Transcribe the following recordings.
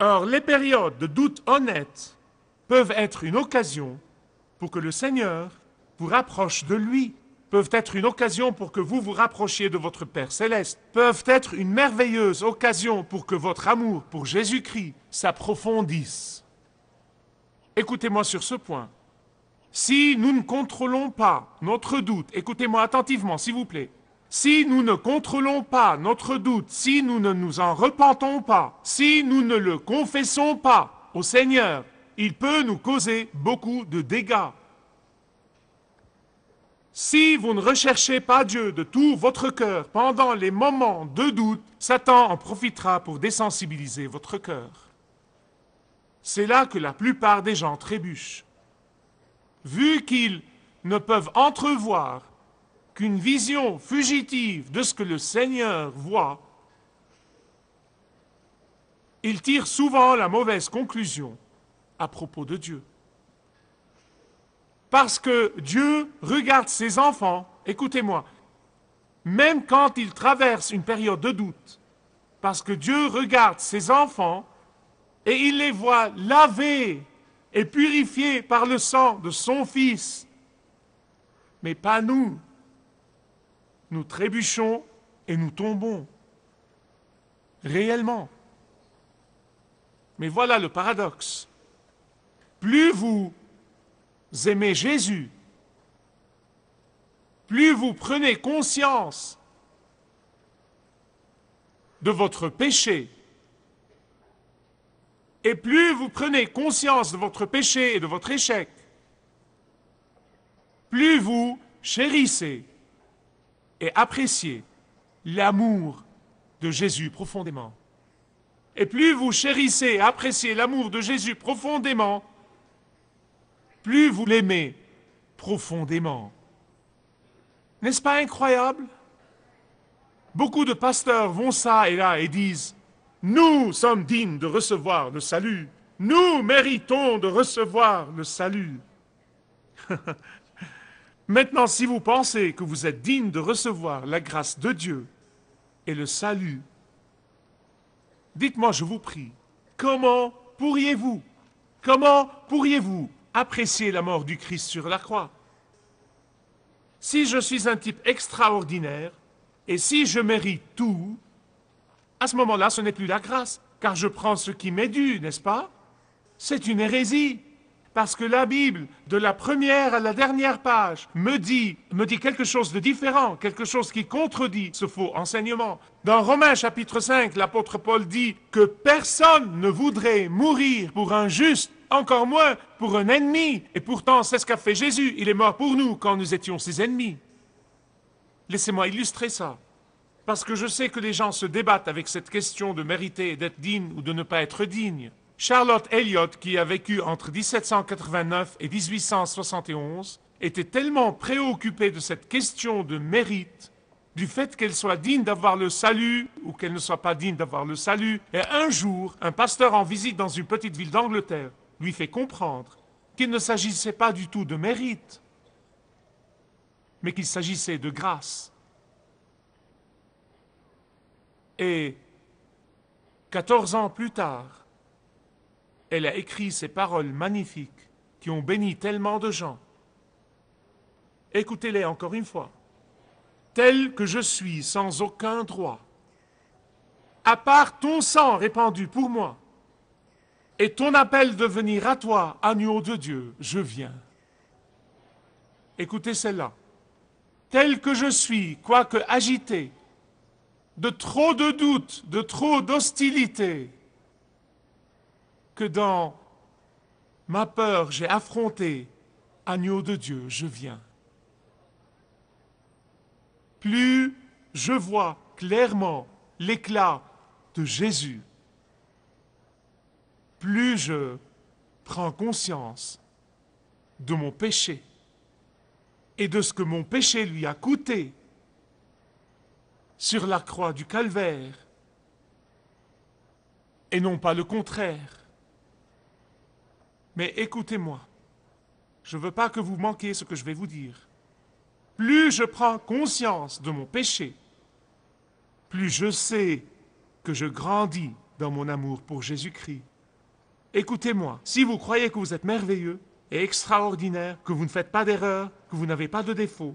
Or, les périodes de doute honnête peuvent être une occasion pour que le Seigneur vous rapproche de lui, peuvent être une occasion pour que vous vous rapprochiez de votre Père céleste, peuvent être une merveilleuse occasion pour que votre amour pour Jésus-Christ s'approfondisse. Écoutez-moi sur ce point. Si nous ne contrôlons pas notre doute, écoutez-moi attentivement s'il vous plaît, si nous ne contrôlons pas notre doute, si nous ne nous en repentons pas, si nous ne le confessons pas au Seigneur, il peut nous causer beaucoup de dégâts. Si vous ne recherchez pas Dieu de tout votre cœur pendant les moments de doute, Satan en profitera pour désensibiliser votre cœur. C'est là que la plupart des gens trébuchent. Vu qu'ils ne peuvent entrevoir qu'une vision fugitive de ce que le Seigneur voit, ils tirent souvent la mauvaise conclusion à propos de Dieu. Parce que Dieu regarde ses enfants, écoutez-moi, même quand ils traversent une période de doute, parce que Dieu regarde ses enfants et il les voit lavés et purifiés par le sang de son Fils. Mais pas nous. Nous trébuchons et nous tombons. Réellement. Mais voilà le paradoxe. Plus vous aimez Jésus, plus vous prenez conscience de votre péché, et plus vous prenez conscience de votre péché et de votre échec, plus vous chérissez et appréciez l'amour de Jésus profondément. Et plus vous chérissez et appréciez l'amour de Jésus profondément, plus vous l'aimez profondément. N'est-ce pas incroyable? Beaucoup de pasteurs vont ça et là et disent, nous sommes dignes de recevoir le salut, nous méritons de recevoir le salut. Maintenant, si vous pensez que vous êtes digne de recevoir la grâce de Dieu et le salut, dites-moi, je vous prie, comment pourriez-vous, comment pourriez-vous apprécier la mort du Christ sur la croix? Si je suis un type extraordinaire, et si je mérite tout, à ce moment-là, ce n'est plus la grâce, car je prends ce qui m'est dû, n'est-ce pas? C'est une hérésie. Parce que la Bible, de la première à la dernière page, me dit, quelque chose de différent, quelque chose qui contredit ce faux enseignement. Dans Romains chapitre 5, l'apôtre Paul dit que personne ne voudrait mourir pour un juste, encore moins pour un ennemi. Et pourtant, c'est ce qu'a fait Jésus. Il est mort pour nous quand nous étions ses ennemis. Laissez-moi illustrer ça. Parce que je sais que les gens se débattent avec cette question de mériter d'être digne ou de ne pas être digne. Charlotte Elliott, qui a vécu entre 1789 et 1871, était tellement préoccupée de cette question de mérite, du fait qu'elle soit digne d'avoir le salut ou qu'elle ne soit pas digne d'avoir le salut. Et un jour, un pasteur en visite dans une petite ville d'Angleterre lui fait comprendre qu'il ne s'agissait pas du tout de mérite, mais qu'il s'agissait de grâce. Et 14 ans plus tard, elle a écrit ces paroles magnifiques qui ont béni tellement de gens. Écoutez-les encore une fois. Tel que je suis sans aucun droit, à part ton sang répandu pour moi, et ton appel de venir à toi, agneau de Dieu, je viens. Écoutez celle-là. Tel que je suis, quoique agité, de trop de doutes, de trop d'hostilité, dans ma peur j'ai affronté, agneau de Dieu, je viens. Plus je vois clairement l'éclat de Jésus, plus je prends conscience de mon péché et de ce que mon péché lui a coûté sur la croix du calvaire, et non pas le contraire. Mais écoutez-moi, je ne veux pas que vous manquiez ce que je vais vous dire. Plus je prends conscience de mon péché, plus je sais que je grandis dans mon amour pour Jésus-Christ. Écoutez-moi, si vous croyez que vous êtes merveilleux et extraordinaire, que vous ne faites pas d'erreur, que vous n'avez pas de défaut,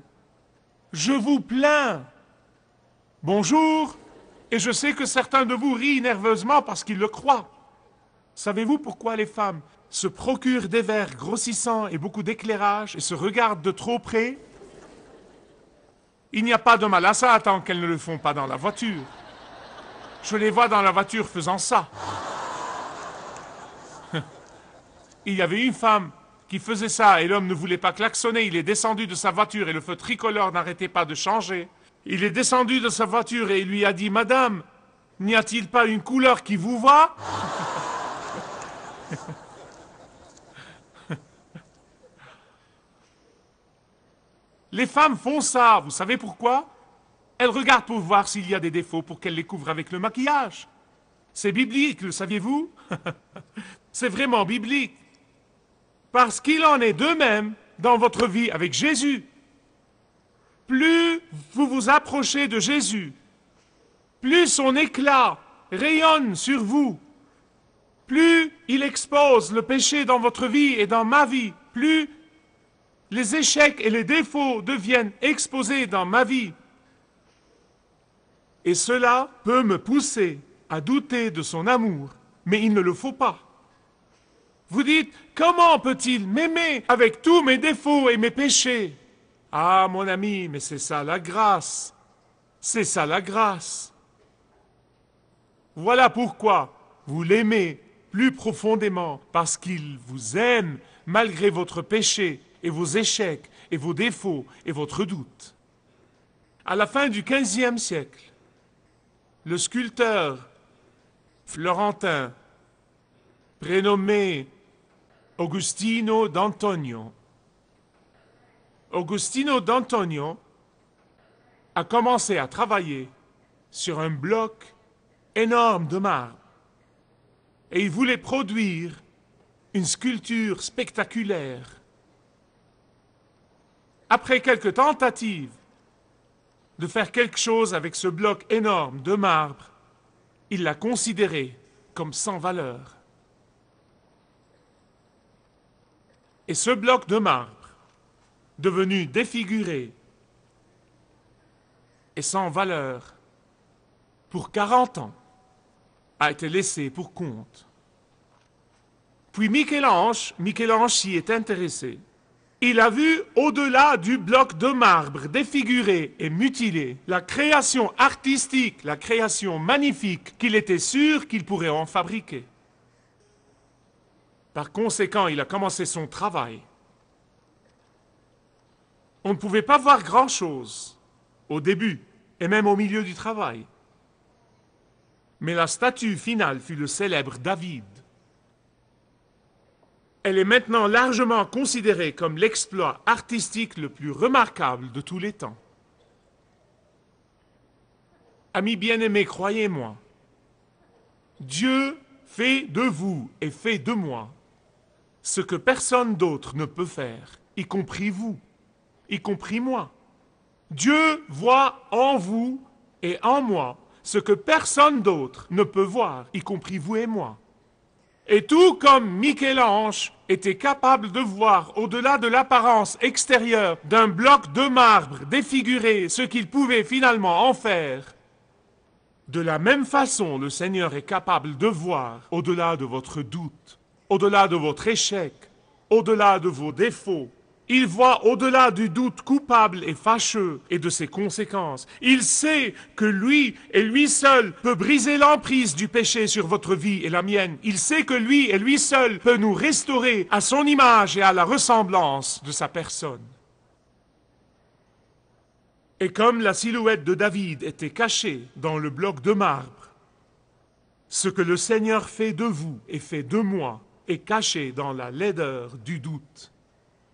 je vous plains. Bonjour, et je sais que certains de vous rient nerveusement parce qu'ils le croient. Savez-vous pourquoi les femmes se procurent des verres grossissants et beaucoup d'éclairage et se regardent de trop près? Il n'y a pas de mal à ça tant qu'elles ne le font pas dans la voiture. Je les vois dans la voiture faisant ça. Il y avait une femme qui faisait ça et l'homme ne voulait pas klaxonner. Il est descendu de sa voiture et le feu tricolore n'arrêtait pas de changer. Il est descendu de sa voiture et il lui a dit Madame, n'y a-t-il pas une couleur qui vous va? Les femmes font ça, vous savez pourquoi? Elles regardent pour voir s'il y a des défauts pour qu'elles les couvrent avec le maquillage. C'est biblique, le saviez-vous? C'est vraiment biblique. Parce qu'il en est de même dans votre vie avec Jésus. Plus vous vous approchez de Jésus, plus son éclat rayonne sur vous, plus il expose le péché dans votre vie et dans ma vie, plus les échecs et les défauts deviennent exposés dans ma vie. Et cela peut me pousser à douter de son amour, mais il ne le faut pas. Vous dites, comment peut-il m'aimer avec tous mes défauts et mes péchés? Ah, mon ami, mais c'est ça la grâce. C'est ça la grâce. Voilà pourquoi vous l'aimez plus profondément, parce qu'il vous aime malgré votre péché et vos échecs et vos défauts et votre doute. À la fin du XVe siècle, le sculpteur florentin prénommé Augustino d'Antonio. Augustino d'Antonio a commencé à travailler sur un bloc énorme de marbre et il voulait produire une sculpture spectaculaire. Après quelques tentatives de faire quelque chose avec ce bloc énorme de marbre, il l'a considéré comme sans valeur. Et ce bloc de marbre, devenu défiguré et sans valeur, pour 40 ans, a été laissé pour compte. Puis Michel-Ange, Michel-Ange s'y est intéressé. Il a vu au-delà du bloc de marbre défiguré et mutilé la création artistique, la création magnifique qu'il était sûr qu'il pourrait en fabriquer. Par conséquent, il a commencé son travail. On ne pouvait pas voir grand-chose au début et même au milieu du travail. Mais la statue finale fut le célèbre David. Elle est maintenant largement considérée comme l'exploit artistique le plus remarquable de tous les temps. Amis bien-aimés, croyez-moi, Dieu fait de vous et fait de moi ce que personne d'autre ne peut faire, y compris vous, y compris moi. Dieu voit en vous et en moi ce que personne d'autre ne peut voir, y compris vous et moi. Et tout comme Michel-Ange était capable de voir au-delà de l'apparence extérieure d'un bloc de marbre défiguré ce qu'il pouvait finalement en faire, de la même façon le Seigneur est capable de voir au-delà de votre doute, au-delà de votre échec, au-delà de vos défauts. Il voit au-delà du doute coupable et fâcheux et de ses conséquences. Il sait que lui et lui seul peut briser l'emprise du péché sur votre vie et la mienne. Il sait que lui et lui seul peut nous restaurer à son image et à la ressemblance de sa personne. Et comme la silhouette de David était cachée dans le bloc de marbre, ce que le Seigneur fait de vous et fait de moi est caché dans la laideur du doute.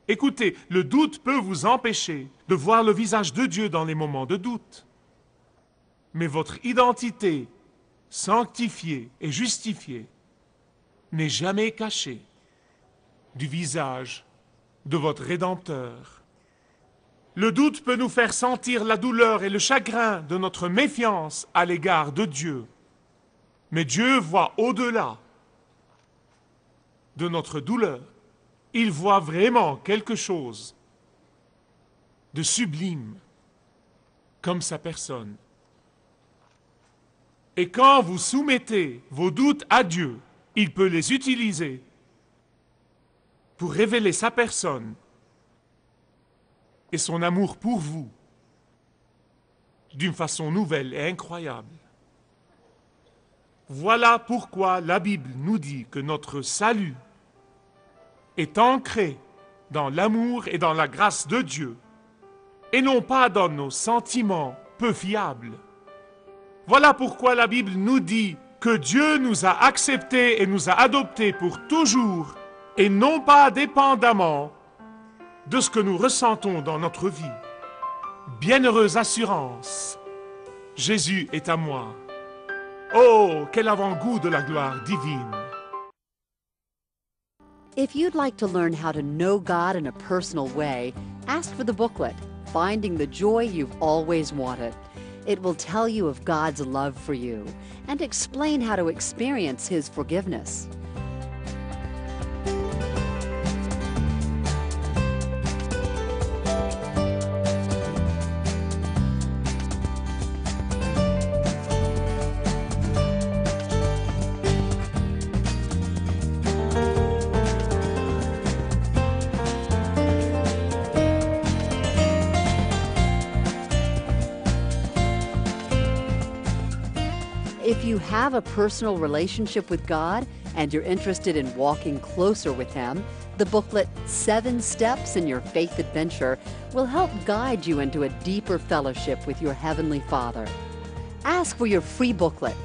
Écoutez, le doute peut vous empêcher de voir le visage de Dieu dans les moments de doute. Mais votre identité sanctifiée et justifiée n'est jamais cachée du visage de votre Rédempteur. Le doute peut nous faire sentir la douleur et le chagrin de notre méfiance à l'égard de Dieu. Mais Dieu voit au-delà de notre douleur. Il voit vraiment quelque chose de sublime comme sa personne. Et quand vous soumettez vos doutes à Dieu, il peut les utiliser pour révéler sa personne et son amour pour vous d'une façon nouvelle et incroyable. Voilà pourquoi la Bible nous dit que notre salut est ancré dans l'amour et dans la grâce de Dieu, et non pas dans nos sentiments peu fiables. Voilà pourquoi la Bible nous dit que Dieu nous a acceptés et nous a adoptés pour toujours, et non pas dépendamment de ce que nous ressentons dans notre vie. Bienheureuse assurance, Jésus est à moi. Oh, quel avant-goût de la gloire divine. If you'd like to learn how to know God in a personal way, ask for the booklet, Finding the Joy You've Always Wanted. It will tell you of God's love for you and explain how to experience His forgiveness. If you have a personal relationship with God and you're interested in walking closer with Him, the booklet Seven Steps in Your Faith Adventure will help guide you into a deeper fellowship with your Heavenly Father. Ask for your free booklet